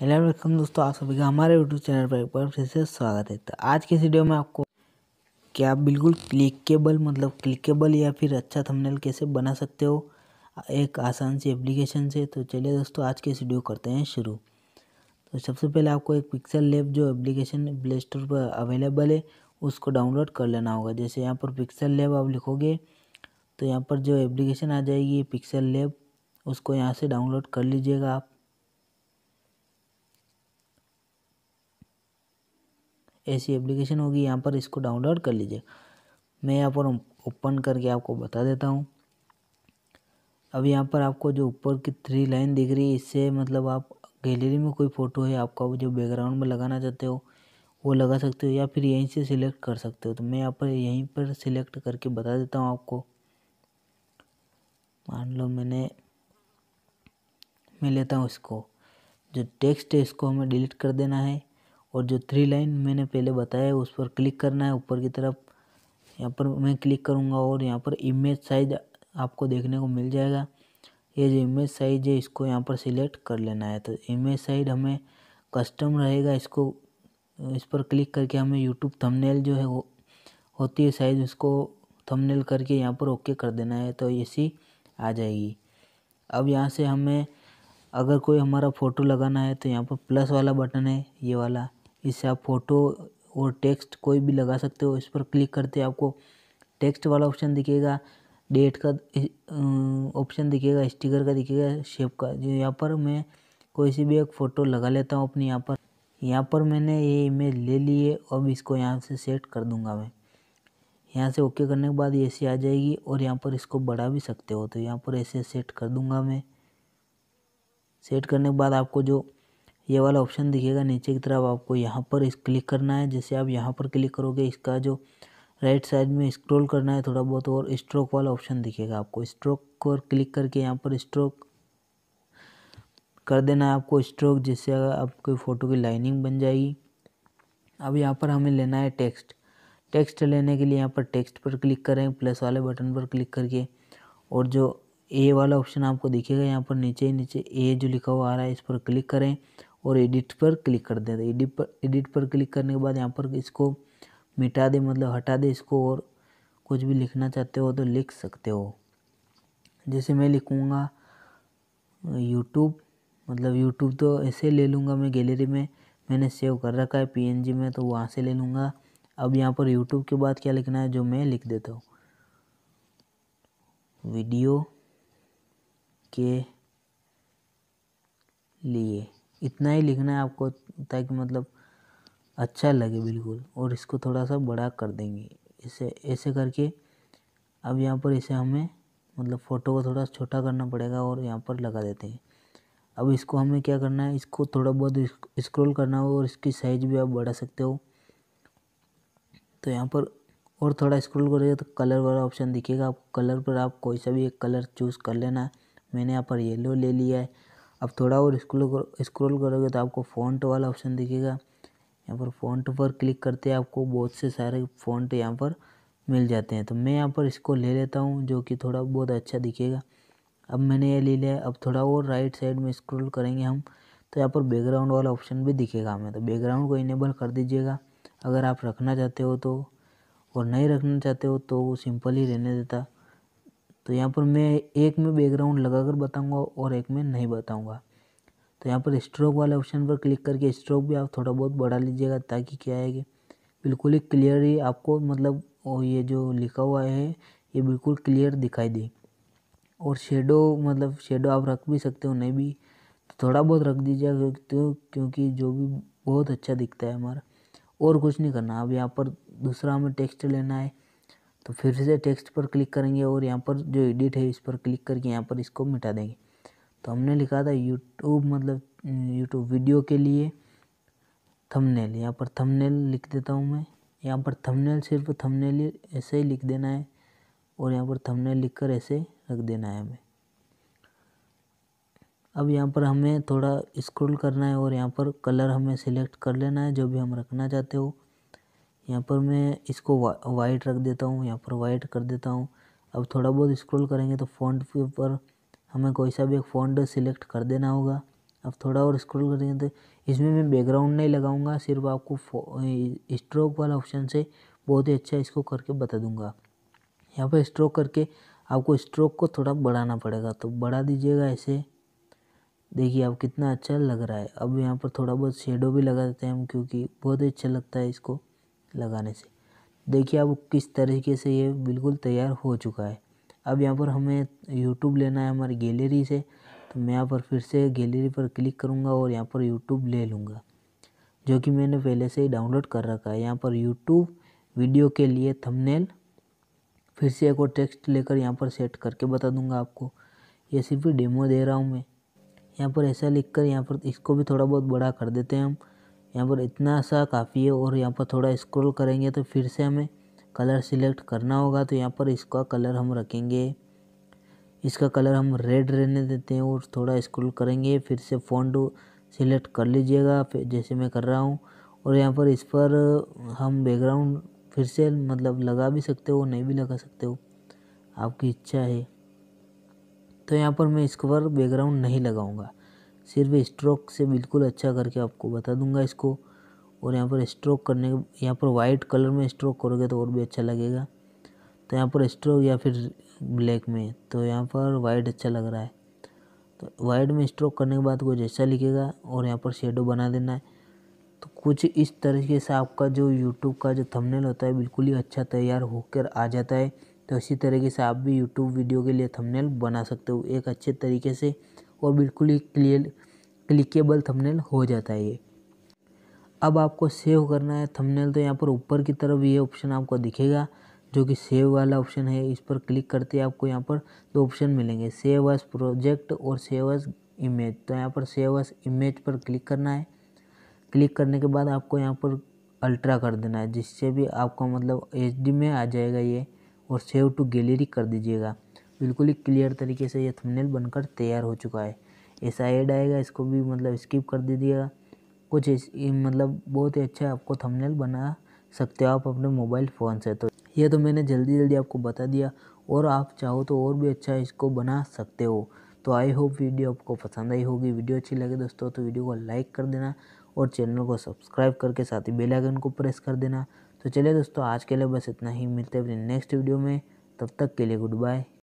Hello welcome दोस्तों, आप सभी का हमारे यूट्यूब चैनल पर एक बार फिर से स्वागत है। तो आज के वीडियो में आपको क्या आप बिल्कुल क्लिकेबल मतलब क्लिकेबल या फिर अच्छा थंबनेल कैसे बना सकते हो, एक आसान सी एप्लीकेशन से। तो चलिए दोस्तों, आज के वीडियो करते हैं शुरू। तो सबसे पहले आपको एक पिक्सल लेब जो एप्लीकेशन प्ले स्टोर पर अवेलेबल है, उसको डाउनलोड कर लेना होगा। जैसे यहाँ पर पिक्सल लेब आप लिखोगे तो यहाँ पर जो एप्लीकेशन आ जाएगी पिक्सल लेब उसको यहाँ से डाउनलोड कर लीजिएगा आप। ऐसी एप्लीकेशन होगी, यहाँ पर इसको डाउनलोड कर लीजिए। मैं यहाँ पर ओपन करके आपको बता देता हूँ। अब यहाँ पर आपको जो ऊपर की थ्री लाइन दिख रही है, इससे मतलब आप गैलरी में कोई फ़ोटो है, आपका जो बैकग्राउंड में लगाना चाहते हो, वो लगा सकते हो या फिर यहीं से सिलेक्ट कर सकते हो। तो मैं यहाँ पर यहीं पर सिलेक्ट करके बता देता हूँ आपको। मान लो मैंने, मैं लेता हूँ इसको। जो टेक्स्ट है, इसको हमें डिलीट कर देना है। और जो थ्री लाइन मैंने पहले बताया उस पर क्लिक करना है, ऊपर की तरफ़ यहाँ पर मैं क्लिक करूँगा और यहाँ पर इमेज साइज़ आपको देखने को मिल जाएगा। ये जो इमेज साइज़ है, इसको यहाँ पर सिलेक्ट कर लेना है। तो इमेज साइज़ हमें कस्टम रहेगा, इसको, इस पर क्लिक करके हमें यूट्यूब थंबनेल जो है वो होती है साइज़ उसको थंबनेल करके यहाँ पर ओके कर देना है तो ऐसी आ जाएगी। अब यहाँ से हमें, अगर कोई हमारा फ़ोटो लगाना है तो यहाँ पर प्लस वाला बटन है, ये वाला। इससे आप फ़ोटो और टेक्स्ट कोई भी लगा सकते हो, इस पर क्लिक करते आपको टेक्स्ट वाला ऑप्शन दिखेगा, डेट का ऑप्शन दिखेगा, स्टिकर का दिखेगा, शेप का। जो यहाँ पर मैं कोई सी भी एक फ़ोटो लगा लेता हूँ अपनी यहाँ पर यहाँ पर मैंने ये इमेज ले ली है, अब इसको यहाँ से सेट कर दूँगा मैं। यहाँ से ओके करने के बाद ऐसी आ जाएगी और यहाँ पर इसको बढ़ा भी सकते हो तो यहाँ पर ऐसे सेट कर दूँगा मैं। सेट करने के बाद आपको जो ये वाला ऑप्शन दिखेगा नीचे की तरफ़, आपको यहाँ पर इस क्लिक करना है। जैसे आप यहाँ पर क्लिक करोगे, इसका जो राइट साइड में स्क्रॉल करना है थोड़ा बहुत, और स्ट्रोक वाला ऑप्शन दिखेगा आपको। स्ट्रोक को क्लिक करके यहाँ पर स्ट्रोक कर देना है आपको स्ट्रोक, जिससे आपकी फ़ोटो की लाइनिंग बन जाएगी। अब यहाँ पर हमें लेना है टेक्स्ट। टेक्स्ट लेने के लिए यहाँ पर टेक्स्ट पर क्लिक करें, प्लस वाले बटन पर क्लिक करके। और जो ए वाला ऑप्शन आपको दिखेगा, यहाँ पर नीचे नीचे ए जो लिखा हुआ आ रहा है, इस पर क्लिक करें। और एडिट पर क्लिक कर दें। एडिट पर एडिट पर क्लिक करने के बाद यहाँ पर इसको मिटा दे मतलब हटा दे इसको और कुछ भी लिखना चाहते हो तो लिख सकते हो। जैसे मैं लिखूँगा यूट्यूब मतलब यूट्यूब तो ऐसे ले लूँगा मैं गैलरी में, मैंने सेव कर रखा है पीएनजी में तो वहाँ से ले लूँगा। अब यहाँ पर यूट्यूब के बाद क्या लिखना है जो मैं लिख देता हूँ? वीडियो के लिए। इतना ही लिखना है आपको ताकि मतलब अच्छा लगे बिल्कुल। और इसको थोड़ा सा बड़ा कर देंगे। इसे, ऐसे करके अब यहाँ पर इसे हमें मतलब फ़ोटो को थोड़ा छोटा करना पड़ेगा और यहाँ पर लगा देते हैं। अब इसको हमें क्या करना है? इसको थोड़ा बहुत स्क्रॉल करना हो और इसकी साइज़ भी आप बढ़ा सकते हो। तो यहाँ पर और थोड़ा स्क्रॉल करेंगे तो कलर वाला ऑप्शन दिखेगा। आप कलर पर आप कोई सा भी एक कलर चूज़ कर लेना। मैंने यहाँ पर येलो ले लिया है। अब थोड़ा और स्क्रोल स्क्रॉल करोगे तो आपको फ़ॉन्ट वाला ऑप्शन दिखेगा। यहाँ पर फ़ॉन्ट पर क्लिक करते हैं आपको बहुत से सारे फ़ॉन्ट यहाँ पर मिल जाते हैं। तो मैं यहाँ पर इसको ले लेता हूँ जो कि थोड़ा बहुत अच्छा दिखेगा। अब मैंने ये ले लिया अब थोड़ा और राइट साइड में स्क्रॉल करेंगे हम तो यहाँ पर बैकग्राउंड वाला ऑप्शन भी दिखेगा हमें। तो बैकग्राउंड को इनेबल कर दीजिएगा। अगर आप रखना चाहते हो तो और नहीं रखना चाहते हो तो सिंपल ही रहने देता। तो यहाँ पर मैं एक में बैकग्राउंड लगा कर बताऊँगा और एक में नहीं बताऊँगा। तो यहाँ पर स्ट्रोक वाले ऑप्शन पर क्लिक करके स्ट्रोक भी आप थोड़ा बहुत बढ़ा लीजिएगा ताकि क्या है कि बिल्कुल ही क्लियर ही आपको मतलब ये जो लिखा हुआ है, ये बिल्कुल क्लियर दिखाई दे। और शेडो मतलब शेडो आप रख भी सकते हो, नहीं भी तो थोड़ा बहुत रख दीजिएगा तो क्योंकि जो भी बहुत अच्छा दिखता है हमारा। और कुछ नहीं करना, अब यहाँ पर दूसरा हमें टेक्स्ट लेना है। तो फिर से टेक्स्ट पर क्लिक करेंगे और यहाँ पर जो एडिट है इस पर क्लिक करके यहाँ पर इसको मिटा देंगे। तो हमने लिखा था यूट्यूब मतलब यूट्यूब वीडियो के लिए थंबनेल यहाँ पर थंबनेल लिख देता हूँ मैं। यहाँ पर थंबनेल सिर्फ़ थंबनेल ऐसे ही लिख देना है और यहाँ पर थंबनेल लिखकर ऐसे रख देना है हमें। अब यहाँ पर हमें थोड़ा स्क्रॉल करना है और यहाँ पर कलर हमें सिलेक्ट कर लेना है जो भी हम रखना चाहते हो। यहाँ पर मैं इसको वा वाइट रख देता हूँ, यहाँ पर वाइट कर देता हूँ। अब थोड़ा बहुत स्क्रॉल करेंगे तो फ़ॉन्ट पर हमें कोई सा भी एक फ़ॉन्ट सिलेक्ट कर देना होगा। अब थोड़ा और स्क्रॉल करेंगे तो इसमें मैं बैकग्राउंड नहीं लगाऊँगा, सिर्फ़ आपको स्ट्रोक वाला ऑप्शन से बहुत ही अच्छा इसको करके बता दूँगा। यहाँ पर स्ट्रोक करके आपको स्ट्रोक को थोड़ा बढ़ाना पड़ेगा तो बढ़ा दीजिएगा ऐसे। देखिए अब कितना अच्छा लग रहा है। अब यहाँ पर थोड़ा बहुत शेडो भी लगा देते हैं हम, क्योंकि बहुत ही अच्छा लगता है इसको। लगाने से। देखिए अब किस तरीके से ये बिल्कुल तैयार हो चुका है। अब यहाँ पर हमें यूट्यूब लेना है हमारी गैलरी से। तो मैं यहाँ पर फिर से गैलरी पर क्लिक करूँगा और यहाँ पर यूट्यूब ले लूँगा। जो कि मैंने पहले से ही डाउनलोड कर रखा है। यहाँ पर यूट्यूब वीडियो के लिए थंबनेल फिर से एक और टेक्स्ट लेकर यहाँ पर सेट करके बता दूँगा आपको। ये सिर्फ़ डेमो दे रहा हूँ मैं। यहाँ पर ऐसा लिख कर यहाँ पर इसको भी थोड़ा बहुत बड़ा कर देते हैं हम। यहाँ पर इतना सा काफ़ी है और यहाँ पर थोड़ा स्क्रॉल करेंगे तो फिर से हमें कलर सिलेक्ट करना होगा। तो यहाँ पर इसका कलर हम रखेंगे। इसका कलर हम रेड रहने देते हैं और थोड़ा स्क्रॉल करेंगे। फिर से फ़ॉन्ट सिलेक्ट कर लीजिएगा। जैसे मैं कर रहा हूँ। और यहाँ पर इस पर हम बैकग्राउंड फिर से मतलब लगा भी सकते हो, नहीं भी लगा सकते हो। आपकी इच्छा है। तो यहाँ पर मैं इसके पर बैकग्राउंड नहीं लगाऊँगा। सिर्फ़ स्ट्रोक से बिल्कुल अच्छा करके आपको बता दूँगा इसको। और यहाँ पर स्ट्रोक करने यहाँ पर वाइट कलर में स्ट्रोक करोगे तो और भी अच्छा लगेगा। तो यहाँ पर स्ट्रोक या फिर ब्लैक में तो यहाँ पर वाइट अच्छा लग रहा है। तो वाइट में स्ट्रोक करने के बाद कुछ ऐसा लिखेगा और यहाँ पर शेडो बना देना है। तो कुछ इस तरीके से आपका जो यूट्यूब का जो थंबनेल होता है बिल्कुल ही अच्छा तैयार होकर आ जाता है। तो इसी तरीके से आप भी यूट्यूब वीडियो के लिए थंबनेल बना सकते हो एक अच्छे तरीके से। और बिल्कुल ही क्लियर क्लिकेबल थंबनेल हो जाता है ये। अब आपको सेव करना है थंबनेल तो यहाँ पर ऊपर की तरफ़ ये ऑप्शन आपको दिखेगा, जो कि सेव वाला ऑप्शन है। इस पर क्लिक करते आपको यहाँ पर दो ऑप्शन मिलेंगे सेव अस प्रोजेक्ट और सेव अस इमेज तो यहाँ पर सेव एस इमेज पर क्लिक करना है। क्लिक करने के बाद आपको यहाँ पर अल्ट्रा कर देना है, जिससे भी आपका मतलब एचडी में आ जाएगा ये, और सेव टू गैलरी कर दीजिएगा। बिल्कुल ही क्लियर तरीके से ये थंबनेल बनकर तैयार हो चुका है। ऐसा ऐड आएगा, इसको भी मतलब स्किप कर दीजिएगा कुछ मतलब बहुत ही अच्छा आपको थंबनेल बना सकते हो आप अपने मोबाइल फ़ोन से। तो ये तो मैंने जल्दी जल्दी आपको बता दिया। और आप चाहो तो और भी अच्छा इसको बना सकते हो। तो आई होप वीडियो आपको पसंद आई होगी। वीडियो अच्छी लगे दोस्तों तो वीडियो को लाइक कर देना और चैनल को सब्सक्राइब करके साथ ही बेल आइकन को प्रेस कर देना। तो चलिए दोस्तों, आज के लिए बस इतना ही। मिलते हैं अपने नेक्स्ट वीडियो में। तब तक के लिए गुड बाय